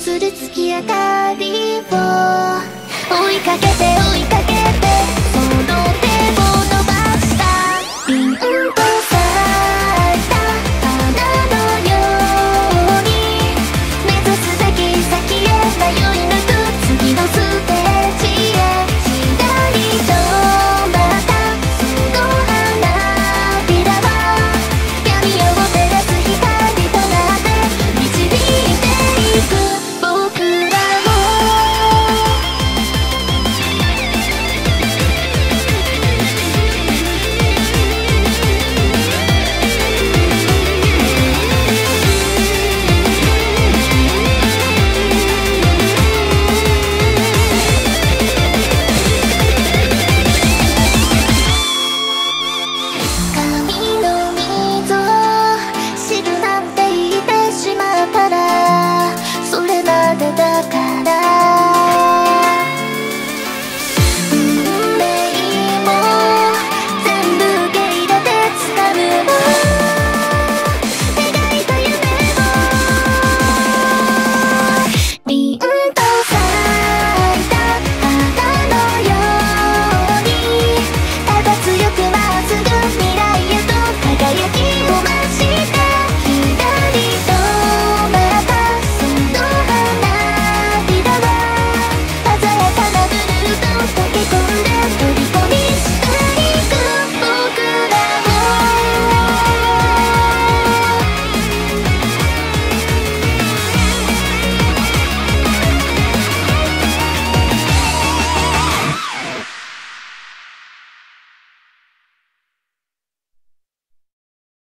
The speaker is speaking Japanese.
つる月明かりを追いかけて追いかけて